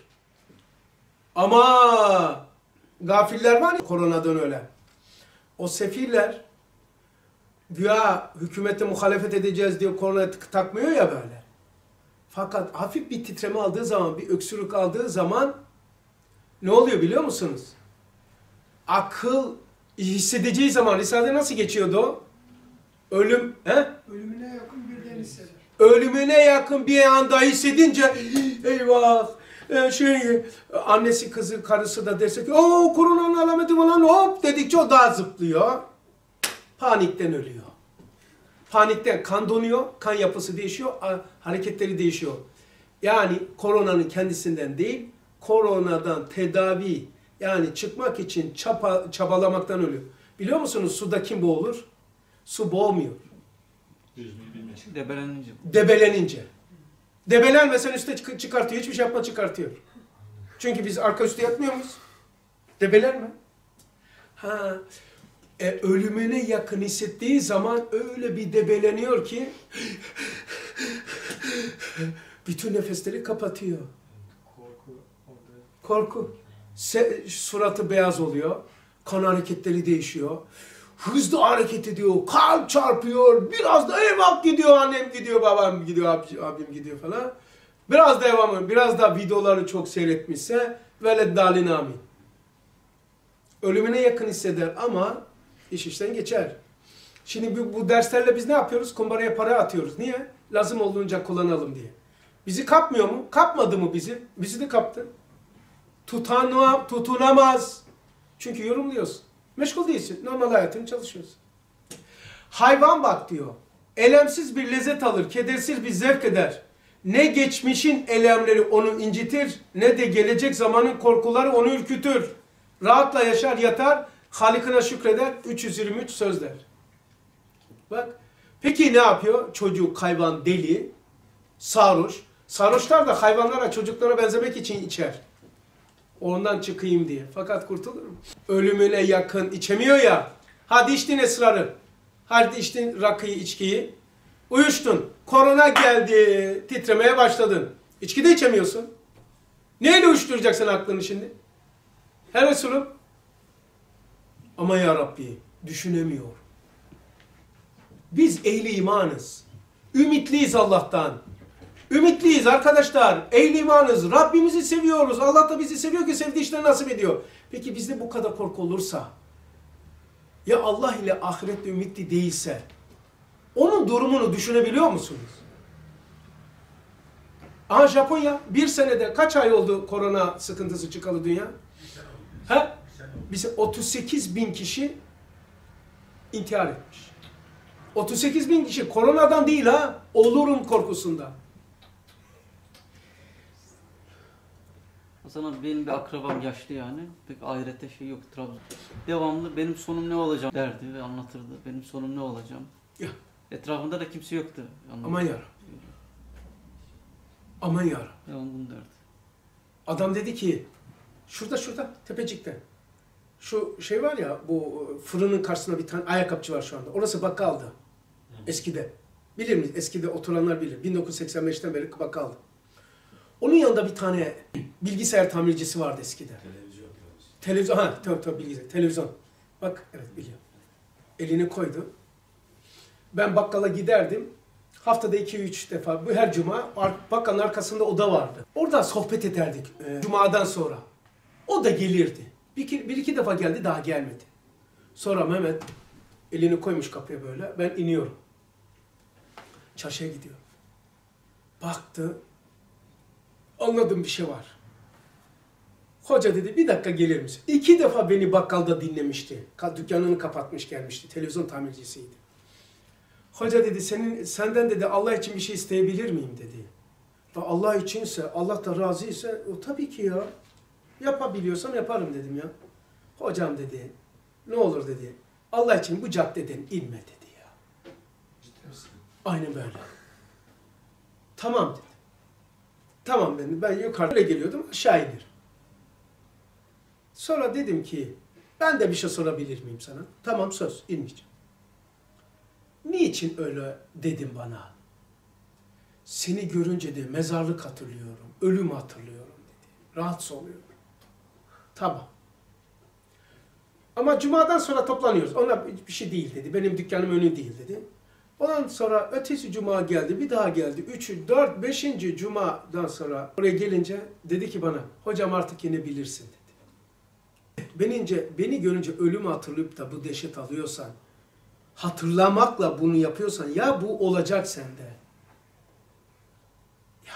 Ama gafiller var ya koronadan ölen. O sefiller güya hükümete muhalefet edeceğiz diye korona takmıyor ya böyle. Fakat hafif bir titreme aldığı zaman, bir öksürük aldığı zaman ne oluyor biliyor musunuz? Akıl hissedeceği zaman, Risale nasıl geçiyordu o? Ölüm, he? Ölümüne yakın birden hisseder. ölümüne yakın bir anda hissedince eyvah e, şey annesi kızı karısı da dese ki o koronanın alameti falan hop dedikçe o daha zıplıyor. Panikten ölüyor. Panikten kan donuyor, kan yapısı değişiyor, hareketleri değişiyor. Yani koronanın kendisinden değil, koronadan tedavi yani çıkmak için çapa, çabalamaktan ölüyor. Biliyor musunuz suda kim boğulur? Su boğmuyor. Debelenince. Debelenince. Debelenmesen üste çık- çıkartıyor. Hiçbir şey yapma çıkartıyor. Çünkü biz arka üstü yatmıyor muyuz? Debelenme. Ha, e, ölümüne yakın hissettiği zaman öyle bir debeleniyor ki bütün nefesleri kapatıyor. Korku orada. Korku. Suratı beyaz oluyor. Kan hareketleri değişiyor. Hızlı hareket ediyor. Kalp çarpıyor. Biraz da eyvah gidiyor. Annem gidiyor. Babam gidiyor. Abim, abim gidiyor falan. Biraz devamı. Biraz da videoları çok seyretmişse veled dalin amin. Ölümüne yakın hisseder ama iş işten geçer. Şimdi bu, bu derslerle biz ne yapıyoruz? Kumbaraya para atıyoruz. Niye? Lazım olduğunca kullanalım diye. Bizi kapmıyor mu? Kapmadı mı bizi? Bizi de kaptı tutanma, tutunamaz. Çünkü yorumluyorsun. Meşgul değilsin. Normal hayatını çalışıyorsun. Hayvan bak diyor. Elemsiz bir lezzet alır, kedersiz bir zevk eder. Ne geçmişin elemleri onu incitir, ne de gelecek zamanın korkuları onu ürkütür. Rahatla yaşar, yatar, Halikine şükreder, 323 sözler. Bak, peki ne yapıyor? Çocuk, hayvan, deli, sarhoş. Sarhoşlar da hayvanlara, çocuklara benzemek için içer. Ondan çıkayım diye. Fakat kurtulur mu? Ölümüne yakın içemiyor ya. Hadi içtin esrarı. Hadi içtin rakıyı, içkiyi. Uyuştun. Korona geldi. Titremeye başladın. İçki de içemiyorsun. Neyle uyuşturacaksın aklını şimdi? Her Resulüm. Ama ya Rabbi düşünemiyor. Biz ehli imanız. Ümitliyiz Allah'tan. Ümitliyiz arkadaşlar. Ehli imanız. Rabbimizi seviyoruz. Allah da bizi seviyor ki sevdiği işleri nasip ediyor. Peki bizde bu kadar korku olursa ya Allah ile ahirette ümitli değilse onun durumunu düşünebiliyor musunuz? Aha Japonya bir senede kaç ay oldu korona sıkıntısı çıkalı dünya? Ha? Bize 38 bin kişi intihar etmiş. 38 bin kişi koronadan değil ha, olurum korkusunda. Hasan abi benim bir akrabam yaşlı yani. Pek ahirette şey yok Trabzon. Devamlı benim sonum ne olacağım derdi ve anlatırdı. Benim sonum ne olacağım. Ya. Etrafında da kimse yoktu. Anlatırdı. Aman yarabbim. Aman yarabbim. Devamlı bunu derdi. Adam dedi ki, şurada şurada, tepecikte. Şu şey var ya, bu fırının karşısında bir tane ayakkabıcı var şu anda. Orası bakkaldı. Eskide. Bilir miyiz? Eskide oturanlar bilir. 1985'ten beri bakkaldı. Onun yanında bir tane bilgisayar tamircisi vardı eskide. Televizyon. Televizyon, ha tabii tabii bilgisayar, televizyon. Bak, evet biliyorum. Elini koydu. Ben bakkala giderdim. Haftada 2-3 defa, bu her cuma bakkalın arkasında oda vardı. Orada sohbet ederdik e, cumadan sonra. O da gelirdi. Bir, iki- bir iki defa geldi, daha gelmedi. Sonra Mehmet elini koymuş kapıya böyle, ben iniyorum. Çarşıya gidiyorum. Baktı, anladım bir şey var. Hoca dedi bir dakika gelir misin? İki defa beni bakkalda dinlemişti. Ka- Dükkanını kapatmış gelmişti. Televizyon tamircisiydi. Hoca dedi senin senden dedi Allah için bir şey isteyebilir miyim dedi. Ve Allah içinse Allah da razı ise o tabii ki ya. Yapabiliyorsam yaparım dedim ya. Hocam dedi ne olur dedi. Allah için bu caddeden inme dedi ya. Aynen böyle. Tamam dedi. Tamam dedim. Ben yukarıda geliyordum aşağı inirim. Sonra dedim ki ben de bir şey sorabilir miyim sana? Tamam söz inmeyeceğim. Niçin öyle dedin bana? Seni görünce de mezarlık hatırlıyorum, ölüm hatırlıyorum dedi. Rahatsız oluyorum. Tamam. Ama cumadan sonra toplanıyoruz. Ona bir şey değil dedi. Benim dükkanım önü değil dedi. Ondan sonra ötesi cuma geldi, bir daha geldi. Üçü, dört, beşinci cumadan sonra oraya gelince dedi ki bana, hocam artık yine bilirsin dedi. Benince, beni görünce ölümü hatırlayıp da bu dehşet alıyorsan, hatırlamakla bunu yapıyorsan ya bu olacak sende. Ya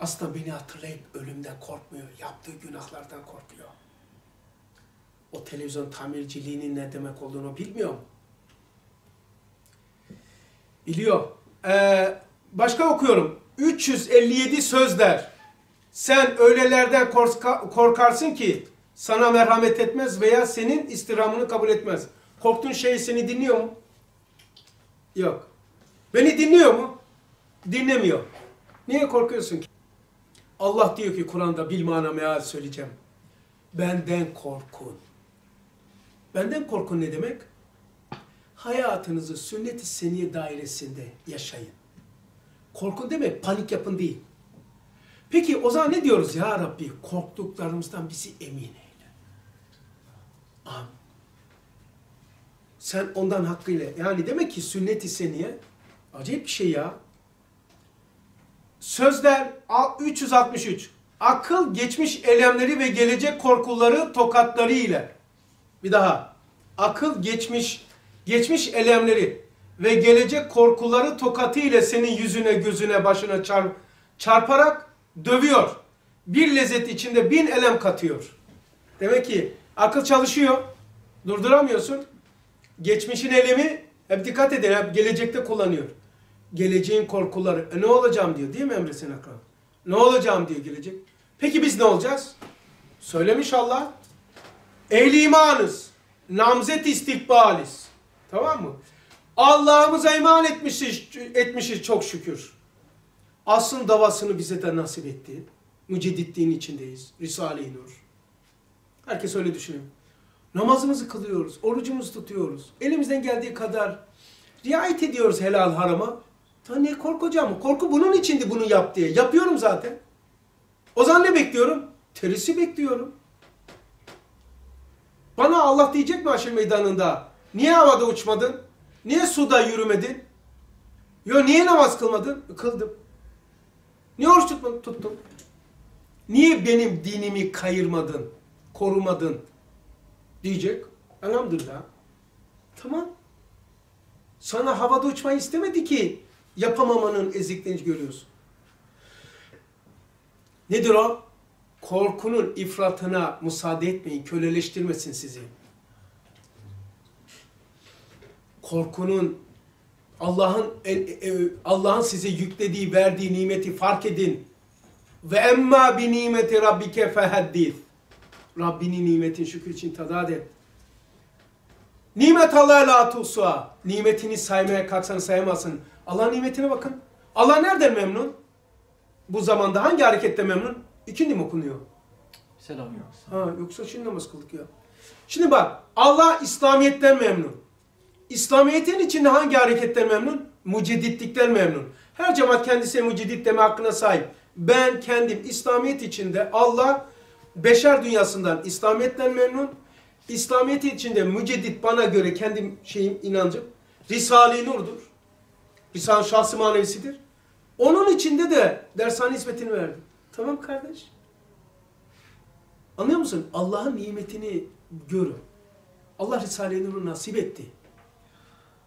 aslında beni hatırlayıp ölümden korkmuyor, yaptığı günahlardan korkuyor. O televizyon tamirciliğinin ne demek olduğunu bilmiyor mu? Biliyor. Ee, başka okuyorum. 357 sözler. Sen öylelerden korka- korkarsın ki sana merhamet etmez veya senin istirhamını kabul etmez. Korktuğun şey seni dinliyor mu? Yok. Beni dinliyor mu? Dinlemiyor. Niye korkuyorsun ki? Allah diyor ki Kur'an'da bilmana meal söyleyeceğim. Benden korkun. Benden korkun ne demek? Hayatınızı sünnet-i seniye dairesinde yaşayın. Korkun demek panik yapın değil. Peki o zaman ne diyoruz ya Rabbi? Korktuklarımızdan bizi emin eyle. Amin. Sen ondan hakkıyla yani demek ki sünnet-i seniye acayip bir şey ya. Sözler a- 363. Akıl geçmiş elemleri ve gelecek korkuları tokatları ile. Bir daha. Akıl geçmiş geçmiş elemleri ve gelecek korkuları tokatı ile senin yüzüne, gözüne, başına çar, çarparak dövüyor. Bir lezzet içinde bin elem katıyor. Demek ki akıl çalışıyor. Durduramıyorsun. Geçmişin elemi hep dikkat edin hep gelecekte kullanıyor. Geleceğin korkuları. E ne olacağım diyor değil mi Emre Sen? Ne olacağım diyor gelecek. Peki biz ne olacağız? Söylemiş Allah. Ehli imanız. Namzet istikbaliz. Tamam mı? Allah'ımıza iman etmişiz, etmişiz çok şükür. Asrın davasını bize de nasip etti. Mücedditliğin içindeyiz. Risale-i Nur. Herkes öyle düşünüyor. Namazımızı kılıyoruz, orucumuzu tutuyoruz. Elimizden geldiği kadar riayet ediyoruz helal harama. Ta ne korkacağım? Korku bunun içindi bunu yap diye. Yapıyorum zaten. O zaman ne bekliyorum? Terisi bekliyorum. Bana Allah diyecek mi aşır meydanında? Niye havada uçmadın? Niye suda yürümedin? Yo niye namaz kılmadın? Kıldım. Niye oruç tutmadın? Tuttum. Niye benim dinimi kayırmadın, korumadın? Diyecek. Elhamdülillah. Tamam. Sana havada uçmayı istemedi ki yapamamanın ezikliğini görüyorsun. Nedir o? Korkunun ifratına müsaade etmeyin, köleleştirmesin sizi. Korkunun Allah'ın e, e, Allah'ın size yüklediği, verdiği nimeti fark edin. Ve emma bi nimeti rabbike fehaddis. Rabbinin nimetin şükür için tadad et. Nimet Allah la tuhsuha. Nimetini saymaya kalksan sayamazsın. Allah'ın nimetine bakın. Allah nereden memnun? Bu zamanda hangi harekette memnun? İkindi mi okunuyor? Selam. Ha yoksa şimdi namaz kıldık ya. Şimdi bak Allah İslamiyet'ten memnun. İslamiyet'in içinde hangi hareketten memnun? Mucedditlikten memnun. Her cemaat kendisine muceddit deme hakkına sahip. Ben kendim İslamiyet içinde Allah beşer dünyasından İslamiyet'ten memnun. İslamiyet içinde müceddit bana göre kendim şeyim inancım Risale-i Nur'dur. Risale şahsı manevisidir. Onun içinde de dershane hizmetini verdim. Tamam kardeş. Anlıyor musun? Allah'ın nimetini görün. Allah Risale-i Nur'u nasip etti.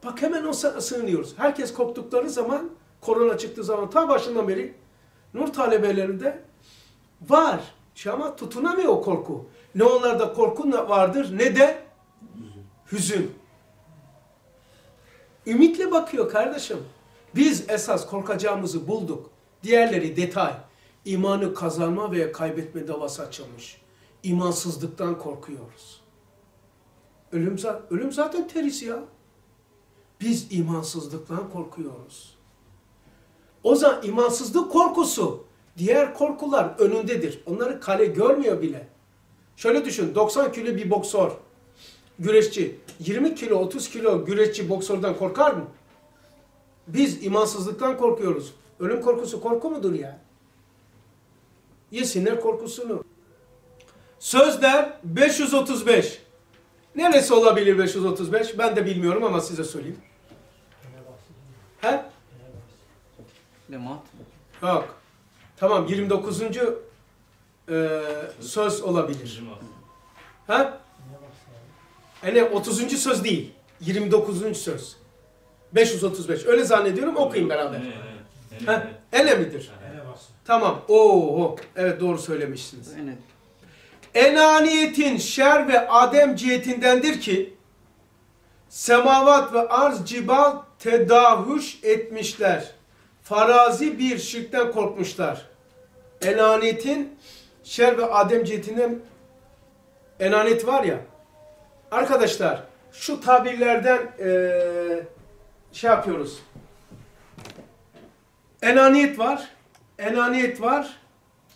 Bak hemen o sı- sığınıyoruz. Herkes korktukları zaman, korona çıktığı zaman ta başından beri nur talebelerinde var. Şey ama tutunamıyor o korku. Ne onlarda korku vardır ne de hüzün. Ümitle bakıyor kardeşim. Biz esas korkacağımızı bulduk. Diğerleri detay. İmanı kazanma veya kaybetme davası açılmış. İmansızlıktan korkuyoruz. Ölüm, ölüm zaten terisi ya. Biz imansızlıktan korkuyoruz. O zaman imansızlık korkusu diğer korkular önündedir. Onları kale görmüyor bile. Şöyle düşün 90 kilo bir boksör, güreşçi 20 kilo 30 kilo güreşçi boksörden korkar mı? Biz imansızlıktan korkuyoruz. Ölüm korkusu korku mudur ya? Yesinler korkusunu. Sözler 535. Neresi olabilir 535? Ben de bilmiyorum ama size söyleyeyim. He? Lemat. Yok. Tamam 29. e, söz olabilir. Ha? Yani 30. söz değil. 29. söz. 535. Öyle zannediyorum. Okuyayım beraber. Ha? Ene midir? Tamam. Oo, evet doğru söylemişsiniz. Evet. Enaniyetin şer ve adem cihetindendir ki semavat ve arz cibal tedahüş etmişler. Farazi bir şirkten korkmuşlar. Enaniyetin şer ve adem cihetinden enaniyet var ya. Arkadaşlar şu tabirlerden eee, şey yapıyoruz. Enaniyet var. Enaniyet var.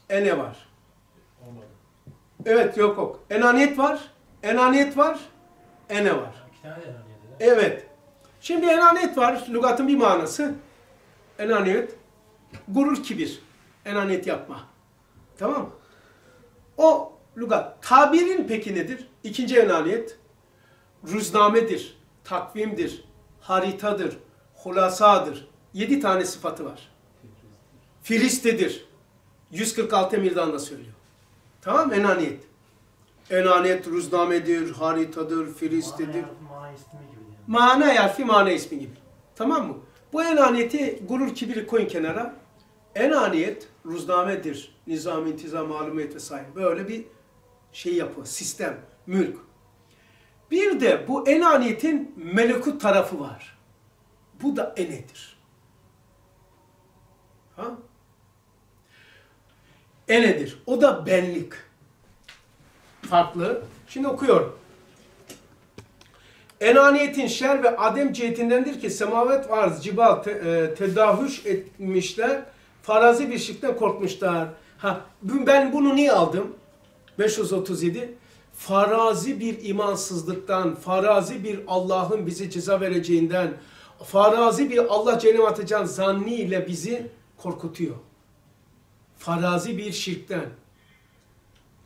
Ene var. Evet yok yok. Enaniyet var. Enaniyet var. Ene var. Evet. Şimdi enaniyet var. Lügatın bir manası. Enaniyet. Gurur kibir. Enaniyet yapma. Tamam mı? O lügat. Tabirin peki nedir? İkinci enaniyet. Rüznamedir. Takvimdir. Haritadır. Hulasadır. Yedi tane sıfatı var. Filistedir. 146 emirdan da söylüyor. Tamam? Enaniyet. Enaniyet rüznamedir, haritadır, filistedir. Mana harfi mana ismi gibi. Tamam mı? Bu enaniyeti gurur kibiri koyun kenara. Enaniyet ruznamedir. Nizam, intizam, malumiyet vesaire. Böyle bir şey yapı, sistem, mülk. Bir de bu enaniyetin melekut tarafı var. Bu da enedir. Ha? Enedir. O da benlik. Farklı. Şimdi okuyorum. Enaniyetin şer ve adem cihetindendir ki semavet ve arz, cibal te, e, tedahüş etmişler. Farazi bir şirkten korkmuşlar. Ha, ben bunu niye aldım? 537. Farazi bir imansızlıktan, farazi bir Allah'ın bizi ceza vereceğinden, farazi bir Allah cehenneme atacağın zanniyle bizi korkutuyor. Farazi bir şirkten.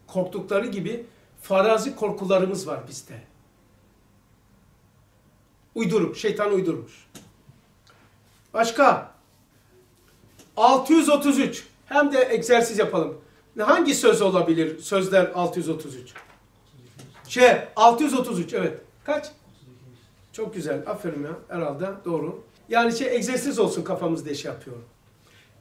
Korktukları gibi farazi korkularımız var bizde. Uydurup, şeytan uydurmuş. Başka? 633. Hem de egzersiz yapalım. Hangi söz olabilir? Sözler 633. Şey 633 evet. Kaç? Çok güzel. Aferin ya herhalde. Doğru. Yani şey egzersiz olsun kafamızda şey yapıyorum.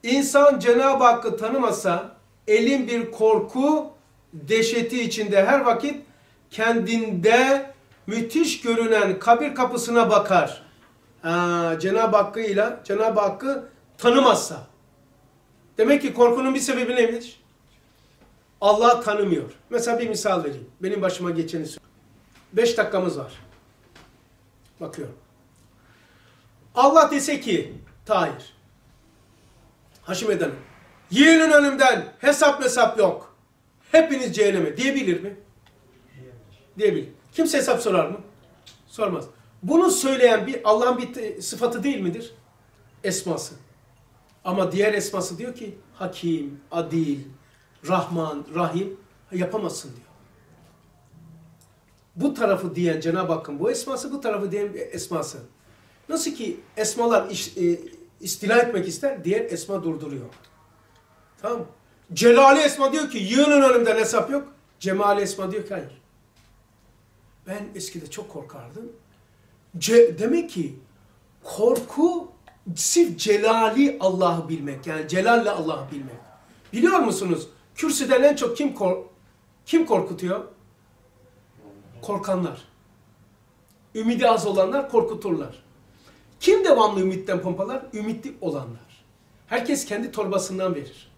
İnsan Cenab-ı Hakk'ı tanımasa elin bir korku dehşeti içinde her vakit kendinde müthiş görünen kabir kapısına bakar. Cenab-ı Hakk'ıyla Cenab-ı Hakk'ı tanımazsa. Demek ki korkunun bir sebebi neymiş? Allah tanımıyor. Mesela bir misal vereyim. Benim başıma geçeni söyleyeyim. Beş dakikamız var. Bakıyorum. Allah dese ki, Tahir, Haşim Eden'e, yiğinin önümden hesap mesap yok. Hepiniz cehenneme diyebilir mi? Diyebilir. Kimse hesap sorar mı? Sormaz. Bunu söyleyen bir Allah'ın bir sıfatı değil midir? Esması. Ama diğer esması diyor ki Hakim, Adil, Rahman, Rahim yapamazsın diyor. Bu tarafı diyen Cenab-ı Hakk'ın bu esması, bu tarafı diyen esması. Nasıl ki esmalar iş, e, istila etmek ister, diğer esma durduruyor. Tamam? Celali esma diyor ki yığının önümden hesap yok. Cemali esma diyor ki hayır. Ben eskide çok korkardım. Ce, demek ki korku sırf celali Allah'ı bilmek. Yani celalle Allah'ı bilmek. Biliyor musunuz? Kürsüden en çok kim kor kim korkutuyor? Korkanlar. Ümidi az olanlar korkuturlar. Kim devamlı ümitten pompalar? Ümitli olanlar. Herkes kendi torbasından verir.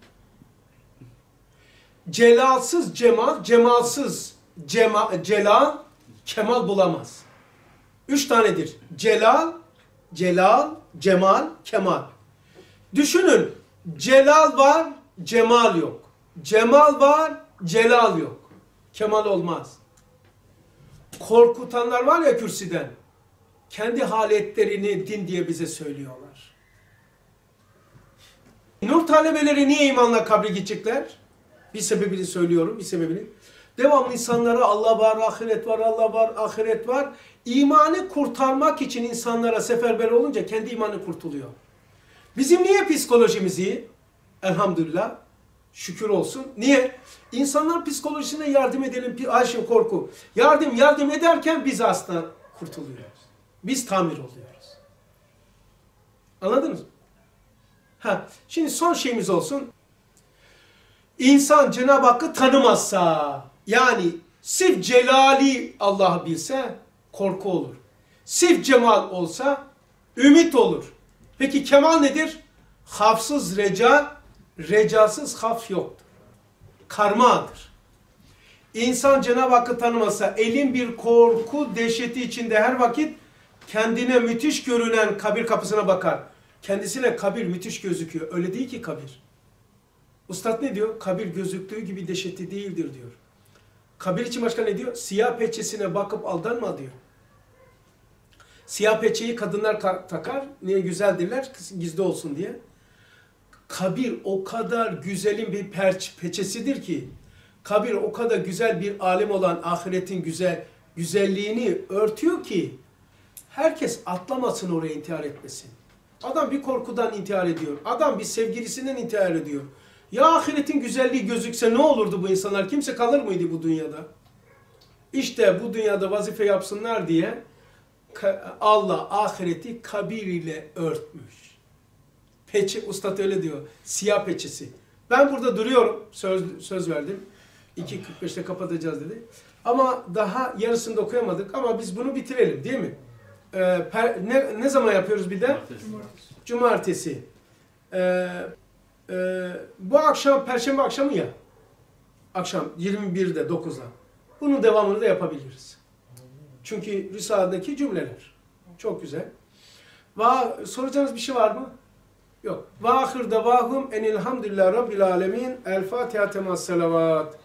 Celalsız cemal, cemalsız cema, celal, kemal bulamaz. Üç tanedir. Celal, celal, cemal, kemal. Düşünün, celal var, cemal yok. Cemal var, celal yok. Kemal olmaz. Korkutanlar var ya kürsüden, kendi haletlerini din diye bize söylüyorlar. Nur talebeleri niye imanla kabre gidecekler? Bir sebebini söylüyorum, bir sebebini. Devamlı insanlara Allah var, ahiret var, Allah var, ahiret var. İmanı kurtarmak için insanlara seferber olunca kendi imanı kurtuluyor. Bizim niye psikolojimiz iyi? Elhamdülillah. Şükür olsun. Niye? İnsanlar psikolojisine yardım edelim. Ayşe korku. Yardım yardım ederken biz aslında kurtuluyoruz. Biz tamir oluyoruz. Anladınız mı? Ha, şimdi son şeyimiz olsun. İnsan Cenab-ı Hakk'ı tanımazsa, yani sırf celali Allah'ı bilse korku olur. Sırf cemal olsa ümit olur. Peki kemal nedir? Hafsız reca, recasız haf yoktur. Karmadır. İnsan Cenab-ı Hakk'ı tanımasa elin bir korku dehşeti içinde her vakit kendine müthiş görünen kabir kapısına bakar. Kendisine kabir müthiş gözüküyor. Öyle değil ki kabir. Ustad ne diyor? Kabir gözüktüğü gibi dehşetli değildir diyor. Kabir için başka ne diyor? Siyah peçesine bakıp aldanma diyor. Siyah peçeyi kadınlar takar. Niye güzeldirler? Gizli olsun diye. Kabir o kadar güzelin bir perç, peçesidir ki kabir o kadar güzel bir alem olan ahiretin güzel güzelliğini örtüyor ki herkes atlamasın oraya intihar etmesin. Adam bir korkudan intihar ediyor. Adam bir sevgilisinden intihar ediyor. Ya ahiretin güzelliği gözükse ne olurdu bu insanlar? Kimse kalır mıydı bu dünyada? İşte bu dünyada vazife yapsınlar diye Allah ahireti kabir ile örtmüş. Peçe, ustad öyle diyor. Siyah peçesi. Ben burada duruyorum. Söz, söz verdim. 2.45'te kapatacağız dedi. Ama daha yarısını da okuyamadık. Ama biz bunu bitirelim değil mi? Ee, per, ne, ne zaman yapıyoruz bir de? Cumartesi. Ee, e, bu akşam, Perşembe akşamı ya. Akşam 21'de 9'da. Bunun devamını da yapabiliriz. Çünkü Risale'deki cümleler. Çok güzel. Va soracağınız bir şey var mı? Yok. Ve ahir davahum enilhamdülillah rabbil alemin. El Fatiha temas salavat.